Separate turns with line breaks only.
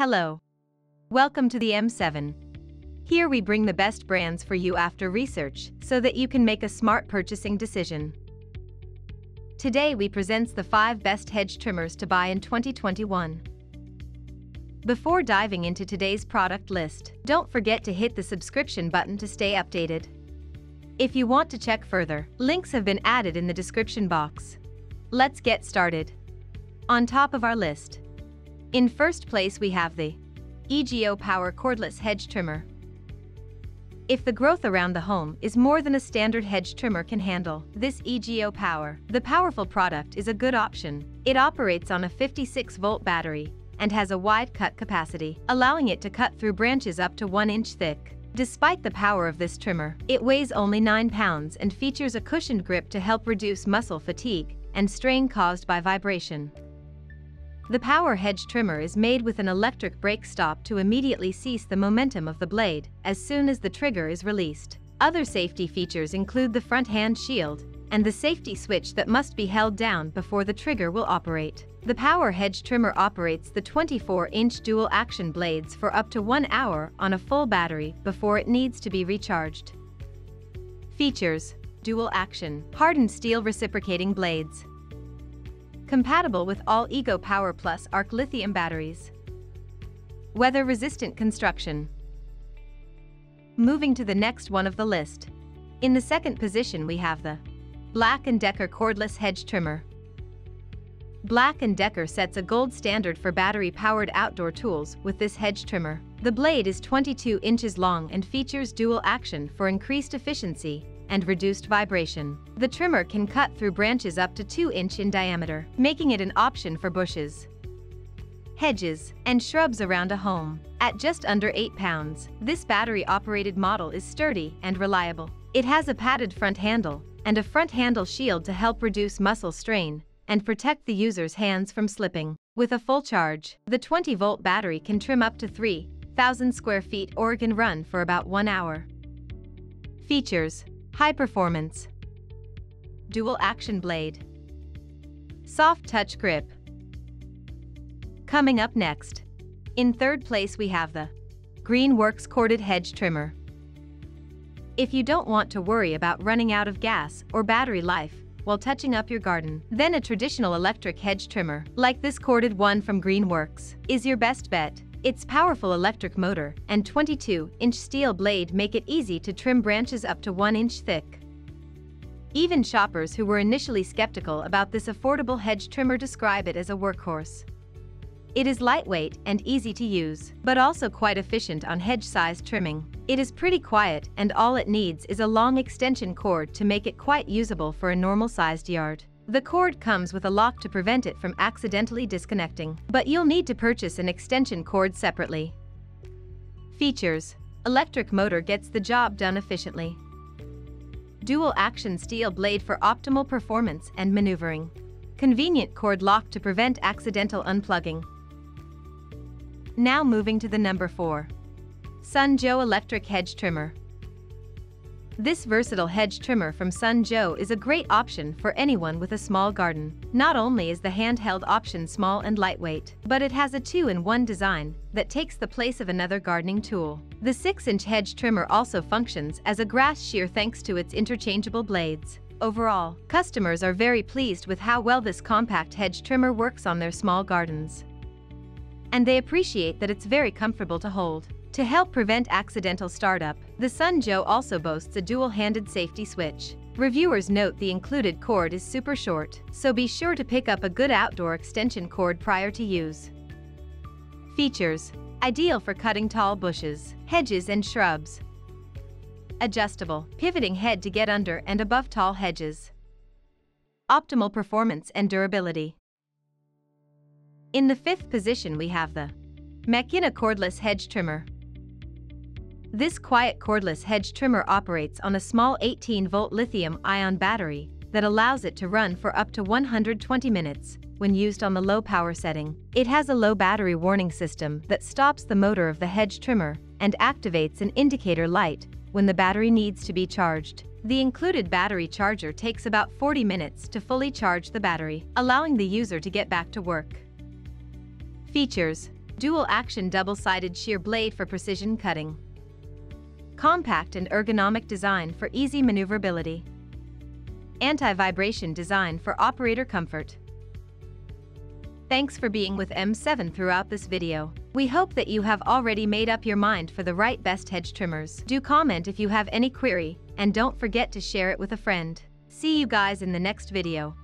Hello. Welcome to the M7. Here we bring the best brands for you after research so that you can make a smart purchasing decision. Today we presents the 5 best hedge trimmers to buy in 2021. Before diving into today's product list, don't forget to hit the subscription button to stay updated. If you want to check further, links have been added in the description box. Let's get started. On top of our list. In first place we have the EGO Power Cordless Hedge Trimmer. If the growth around the home is more than a standard hedge trimmer can handle, this EGO Power, the powerful product is a good option. It operates on a 56-volt battery and has a wide cut capacity, allowing it to cut through branches up to 1 inch thick. Despite the power of this trimmer, it weighs only 9 pounds and features a cushioned grip to help reduce muscle fatigue and strain caused by vibration. The power hedge trimmer is made with an electric brake stop to immediately cease the momentum of the blade as soon as the trigger is released. Other safety features include the front hand shield and the safety switch that must be held down before the trigger will operate. The power hedge trimmer operates the 24-inch dual-action blades for up to one hour on a full battery before it needs to be recharged. Features Dual action, hardened steel reciprocating blades, Compatible with all Ego Power Plus ARC lithium batteries. Weather-resistant construction. Moving to the next one of the list. In the second position we have the Black & Decker Cordless Hedge Trimmer. Black & Decker sets a gold standard for battery-powered outdoor tools with this hedge trimmer. The blade is 22 inches long and features dual action for increased efficiency and reduced vibration. The trimmer can cut through branches up to 2 inch in diameter, making it an option for bushes, hedges, and shrubs around a home. At just under 8 pounds, this battery-operated model is sturdy and reliable. It has a padded front handle and a front handle shield to help reduce muscle strain and protect the user's hands from slipping. With a full charge, the 20-volt battery can trim up to 3,000 square feet or can run for about one hour. Features High performance. Dual action blade. Soft touch grip. Coming up next. In third place we have the Greenworks Corded Hedge Trimmer. If you don't want to worry about running out of gas or battery life while touching up your garden, then a traditional electric hedge trimmer, like this corded one from Greenworks, is your best bet. Its powerful electric motor and 22-inch steel blade make it easy to trim branches up to 1 inch thick. Even shoppers who were initially skeptical about this affordable hedge trimmer describe it as a workhorse. It is lightweight and easy to use, but also quite efficient on hedge-sized trimming. It is pretty quiet and all it needs is a long extension cord to make it quite usable for a normal-sized yard. The cord comes with a lock to prevent it from accidentally disconnecting, but you'll need to purchase an extension cord separately. Features Electric motor gets the job done efficiently. Dual action steel blade for optimal performance and maneuvering. Convenient cord lock to prevent accidental unplugging. Now moving to the number 4. Sun Joe Electric Hedge Trimmer. This versatile hedge trimmer from Sun Joe is a great option for anyone with a small garden. Not only is the handheld option small and lightweight, but it has a two-in-one design that takes the place of another gardening tool. The 6-inch hedge trimmer also functions as a grass shear thanks to its interchangeable blades. Overall, customers are very pleased with how well this compact hedge trimmer works on their small gardens. And they appreciate that it's very comfortable to hold. To help prevent accidental startup, the Sun Joe also boasts a dual-handed safety switch. Reviewers note the included cord is super short, so be sure to pick up a good outdoor extension cord prior to use. Features Ideal for cutting tall bushes, hedges and shrubs. Adjustable, pivoting head to get under and above tall hedges. Optimal performance and durability. In the fifth position we have the Makita Cordless Hedge Trimmer. This quiet cordless hedge trimmer operates on a small 18-volt lithium-ion battery that allows it to run for up to 120 minutes when used on the low power setting. It has a low battery warning system that stops the motor of the hedge trimmer and activates an indicator light when the battery needs to be charged. The included battery charger takes about 40 minutes to fully charge the battery, allowing the user to get back to work. Features Dual action double-sided shear blade for precision cutting. Compact and ergonomic design for easy maneuverability. Anti-vibration design for operator comfort. Thanks for being with M7 throughout this video. We hope that you have already made up your mind for the right best hedge trimmers. Do comment if you have any query, and don't forget to share it with a friend. See you guys in the next video.